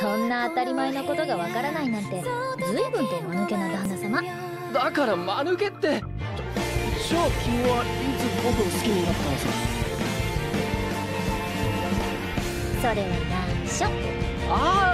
そんな当たり前のことがわからないなんて随分と間抜けな旦那様。だから間抜けって。じゃあ君はいつ僕を好きになったのさそれは内緒ああ